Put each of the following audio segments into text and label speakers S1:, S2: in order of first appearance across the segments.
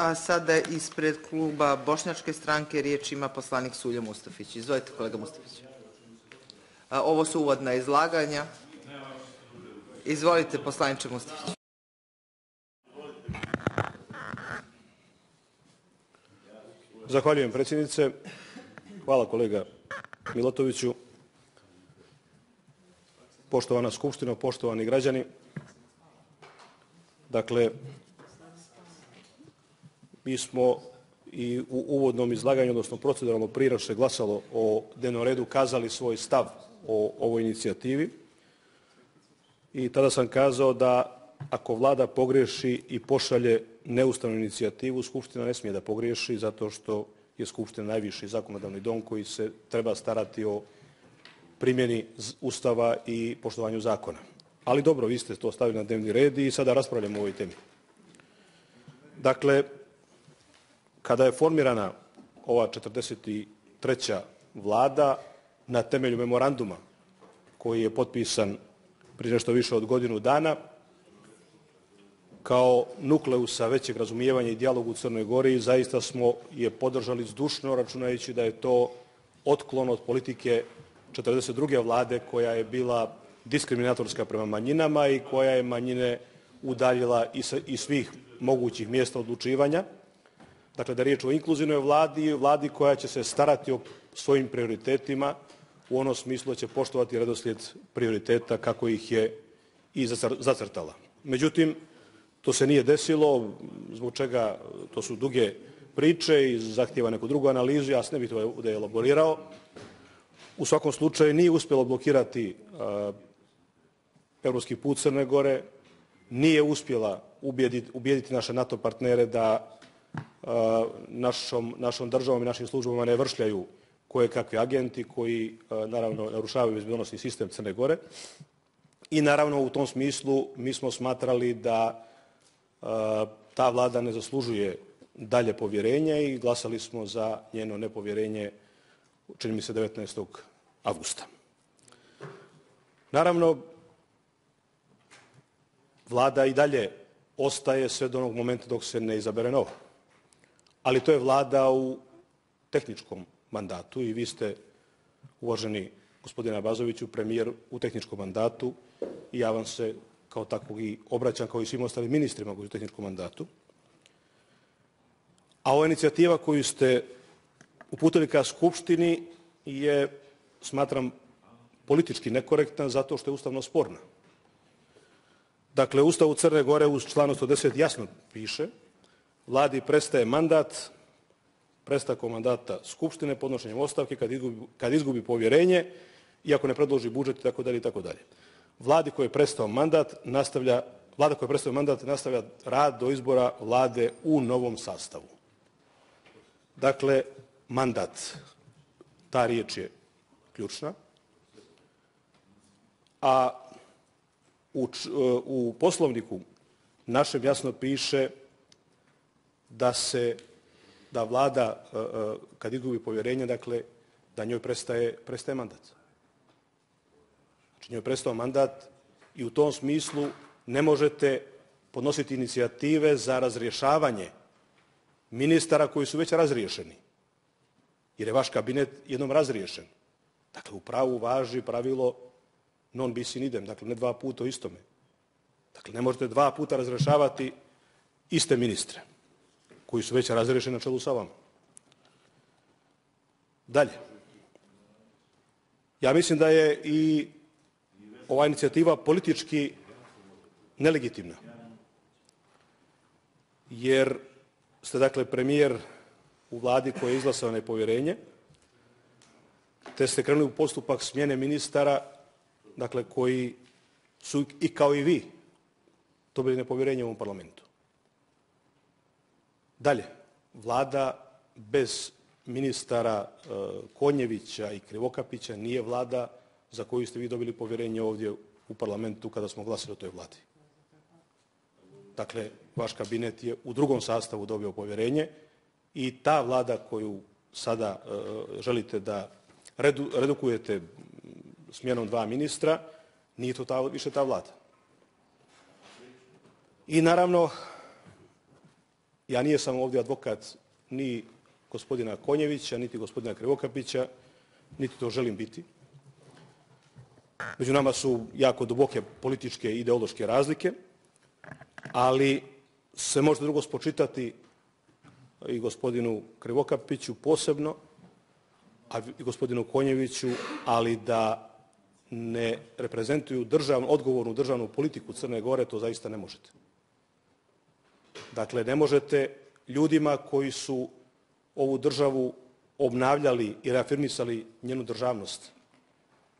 S1: a sada ispred kluba Bošnjačke stranke riječ ima poslanik Sulja Mustafić. Izvolite, kolega Mustafić. Ovo su uvodna izlaganja. Izvolite, poslaniče Mustafić.
S2: Zahvaljujem, predsjednice. Hvala, kolega Milotoviću. Poštovana Skupština, poštovani građani. Dakle, mi smo i u uvodnom izlaganju, odnosno proceduralno prije glasalo o dnevnom redu, kazali svoj stav o ovoj inicijativi. I tada sam kazao da ako vlada pogriješi i pošalje neustavnu inicijativu, Skupština ne smije da pogriješi zato što je Skupština najviši zakonodavni dom koji se treba starati o primjeni Ustava i poštovanju zakona. Ali dobro, vi ste to stavili na dnevni red i sada raspravljamo o ovoj temi. Dakle, kada je formirana ova 43. vlada na temelju memoranduma koji je potpisan prije nešto više od godinu dana, kao nukleusa većeg razumijevanja i dijalogu u Crnoj Gori, zaista smo je podržali zdušno, računajući da je to otklon od politike 42. vlade koja je bila diskriminatorska prema manjinama i koja je manjine udaljila iz svih mogućih mjesta odlučivanja. Dakle, da je riječ o inkluzivnoj vladi i vladi koja će se starati o svojim prioritetima u ono smislu da će poštovati redoslijed prioriteta kako ih je i zacrtala. Međutim, to se nije desilo, zbog čega to su duge priče i zahtjeva neku drugu analizu, ja se ne bih to da je elaborirao. U svakom slučaju nije uspjelo blokirati evropski put Crne Gore, nije uspjela ubijediti naše NATO partnere da našom našom državom i našim službama ne vršljaju koje kakvi agenti koji naravno narušavaju bezbjednostni sistem Crne Gore. I naravno u tom smislu mi smo smatrali da ta vlada ne zaslužuje dalje povjerenje i glasali smo za njeno nepovjerenje, čini mi se 19. avgusta. Naravno, vlada i dalje ostaje sve do onog momenta dok se ne izabere nova. Ali to je vlada u tehničkom mandatu i vi ste, uvaženi gospodina Bazoviću, premijer u tehničkom mandatu i ja vam se kao takvog i obraćam kao i svim ostalim ministrima koji su u tehničkom mandatu. A ova inicijativa koju ste uputili ka Skupštini je, smatram, politički nekorektna zato što je ustavno sporna. Dakle, Ustavu Crne Gore uz članu 110 jasno piše vladi prestaje mandat, prestako mandata Skupštine podnošenjem ostavke kad izgubi, kad izgubi povjerenje i ako ne predloži budžet i tako dalje i tako dalje. Vladi koji je prestao mandat nastavlja Vlada koja je prestao mandat nastavlja rad do izbora vlade u novom sastavu. Dakle, mandat, ta riječ je ključna. A u, u poslovniku našem jasno piše da se da vlada e, e, kad izgubi povjerenje, dakle, da njoj prestaje, prestaje mandat. Znači, njoj prestao mandat i u tom smislu ne možete podnositi inicijative za razrješavanje ministara koji su već razriješeni. Jer je vaš kabinet jednom razriješen. Dakle, u pravu važi pravilo non bis in idem, dakle, ne dva puta o istome. Dakle, ne možete dva puta razrešavati iste ministre koji su već razrešeni na čelu sa vama. Dalje. Ja mislim da je i ova inicijativa politički nelegitimna. Jer ste, dakle, premijer u vladi koja je izglasao nepovjerenje, te ste krenuli u postupak smjene ministara, dakle, koji su i kao i vi dobili nepovjerenje u ovom parlamentu. Dalje, vlada bez ministara e, Konjevića i Krivokapića nije vlada za koju ste vi dobili povjerenje ovdje u parlamentu kada smo glasili o toj vladi. Dakle, vaš kabinet je u drugom sastavu dobio povjerenje i ta vlada koju sada e, želite da redukujete smjenom dva ministra, nije to ta, više ta vlada. I naravno, Ja nije sam ovdje advokat ni gospodina Konjevića, niti gospodina Krivokapića, niti to želim biti. Među nama su jako duboke političke i ideološke razlike, ali se može drugo spočitati i gospodinu Krivokapiću posebno, a i gospodinu Konjeviću, ali da ne reprezentuju državnu, odgovornu državnu politiku Crne Gore, to zaista ne možete. Dakle, ne možete ljudima koji su ovu državu obnavljali i reafirmisali njenu državnost,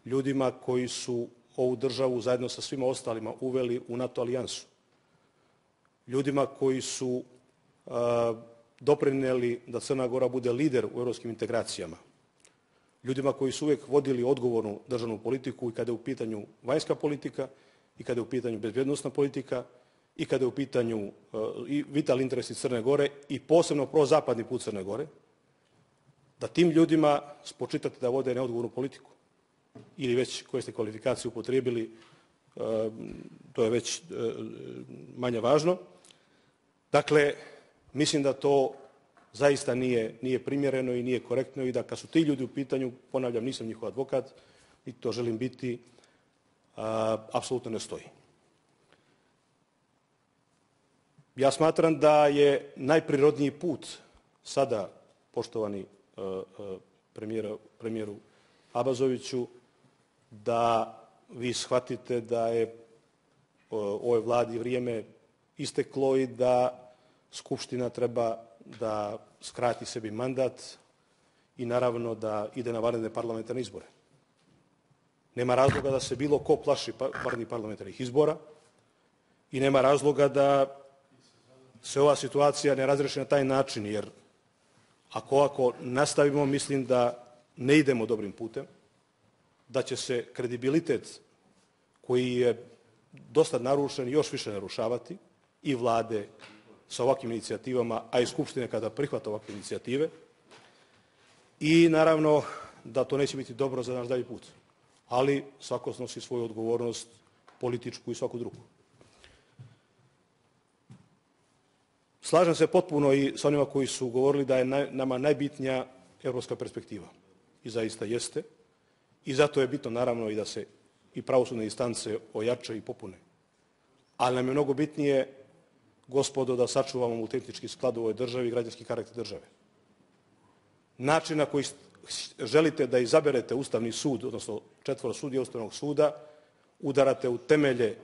S2: ljudima koji su ovu državu zajedno sa svima ostalima uveli u NATO alijansu, ljudima koji su uh, doprineli da Crna Gora bude lider u evropskim integracijama, ljudima koji su uvijek vodili odgovornu državnu politiku i kada je u pitanju vanjska politika i kada je u pitanju bezbjednostna politika i kada je u pitanju e, i vitalni interesi Crne Gore i posebno prozapadni put Crne Gore, da tim ljudima spočitate da vode neodgovornu politiku ili već koje ste kvalifikacije upotrijebili, e, to je već e, manje važno. Dakle, mislim da to zaista nije, nije primjereno i nije korektno i da kad su ti ljudi u pitanju, ponavljam, nisam njihov advokat, i to želim biti, apsolutno ne stoji. Ja smatram da je najprirodniji put sada, poštovani e, e, premijera, premijeru Abazoviću, da vi shvatite da je e, ovoj vladi vrijeme isteklo i da Skupština treba da skrati sebi mandat i naravno da ide na vanredne parlamentarne izbore. Nema razloga da se bilo ko plaši pa-, vanrednih parlamentarnih izbora i nema razloga da se ova situacija ne razreši na taj način, jer ako ovako nastavimo, mislim da ne idemo dobrim putem, da će se kredibilitet koji je dosta narušen još više narušavati i vlade sa ovakvim inicijativama, a i Skupštine kada prihvata ovakve inicijative. I naravno da to neće biti dobro za naš dalji put. Ali svako snosi svoju odgovornost političku i svaku drugu. Slažem se potpuno i sa onima koji su govorili da je nama najbitnija evropska perspektiva. I zaista jeste. I zato je bitno naravno i da se i pravosudne instance ojače i popune. Ali nam je mnogo bitnije gospodo, da sačuvamo multietnički sklad u ovoj državi i građanski karakter države. Način na koji želite da izaberete Ustavni sud, odnosno četvoro sudija Ustavnog suda, udarate u temelje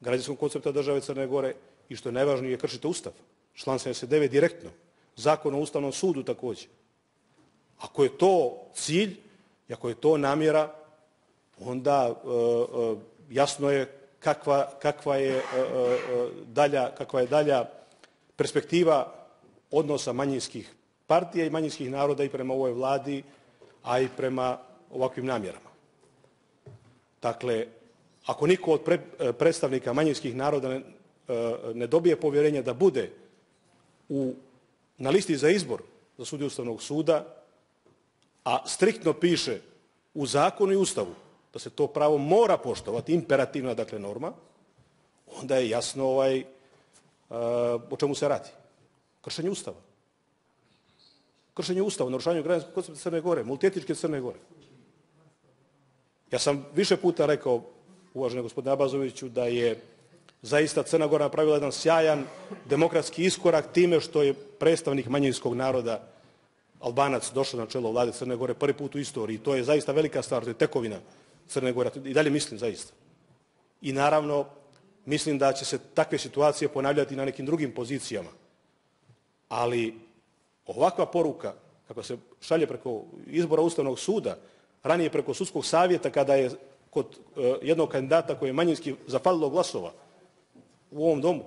S2: građanskog koncepta države Crne Gore i što je najvažnije, kršite Ustav. Član 79 direktno. Zakon o Ustavnom sudu također. Ako je to cilj, ako je to namjera, onda e, e, jasno je kakva, kakva, je, e, e, dalja, kakva je dalja perspektiva odnosa manjinskih partija i manjinskih naroda i prema ovoj vladi, a i prema ovakvim namjerama. Dakle, ako niko od pre, predstavnika manjinskih naroda ne, ne dobije povjerenje da bude u, na listi za izbor za sudi Ustavnog suda, a striktno piše u zakonu i Ustavu da se to pravo mora poštovati, imperativna dakle norma, onda je jasno ovaj, uh, o čemu se radi. Kršenje Ustava. Kršenje Ustava, narušanje građanskog koncepta Crne Gore, multietičke Crne Gore. Ja sam više puta rekao, uvažene gospodine Abazoviću, da je zaista Crna Gora napravila jedan sjajan demokratski iskorak time što je predstavnik manjinskog naroda Albanac došao na čelo vlade Crne Gore prvi put u istoriji. To je zaista velika stvar, to je tekovina Crne Gore. I dalje mislim zaista. I naravno, mislim da će se takve situacije ponavljati na nekim drugim pozicijama. Ali ovakva poruka, kako se šalje preko izbora Ustavnog suda, ranije preko sudskog savjeta, kada je kod e, jednog kandidata koji je manjinski zafalilo glasova u ovom domu,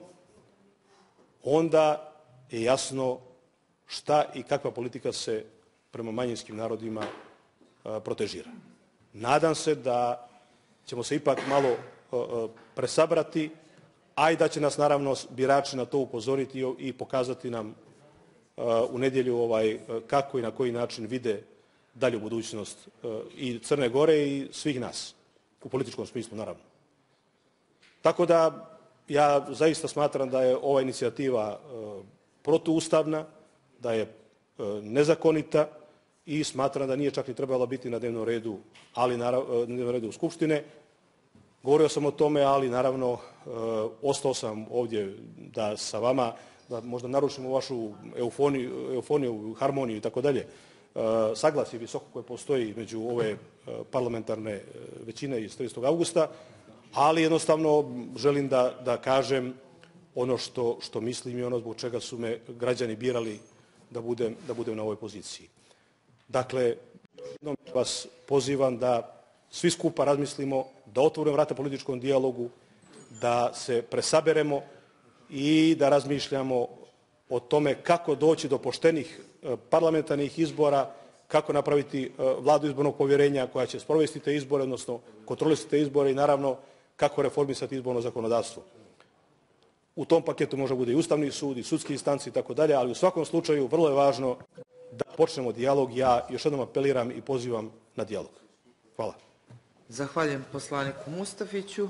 S2: onda je jasno šta i kakva politika se prema manjinskim narodima protežira. Nadam se da ćemo se ipak malo presabrati, a i da će nas naravno birači na to upozoriti i pokazati nam u nedjelju ovaj, kako i na koji način vide dalju budućnost i Crne Gore i svih nas, u političkom smislu naravno. Tako da ja zaista smatram da je ova inicijativa e, protuustavna, da je e, nezakonita i smatram da nije čak ni trebala biti na dnevnom redu, ali naravno, e, na dnevnom redu Skupštine. Govorio sam o tome, ali naravno ostao sam ovdje da sa vama, da možda narušimo vašu eufoniju, eufoniju harmoniju i tako dalje, saglasje visoko koje postoji među ove parlamentarne većine iz 30. augusta, ali jednostavno želim da, da kažem ono što, što mislim i ono zbog čega su me građani birali da budem, da budem na ovoj poziciji. Dakle, jednom vas pozivam da svi skupa razmislimo, da otvorimo vrata političkom dijalogu, da se presaberemo i da razmišljamo o tome kako doći do poštenih e, parlamentarnih izbora, kako napraviti e, vladu izbornog povjerenja koja će sprovesti te izbore, odnosno kontrolisati te izbore i naravno kako reformisati izborno zakonodavstvo. U tom paketu može bude i Ustavni sud, i sudski instanci i tako dalje, ali u svakom slučaju vrlo je važno da počnemo dijalog. Ja još jednom apeliram i pozivam na dijalog. Hvala.
S1: Zahvaljujem poslaniku Mustafiću.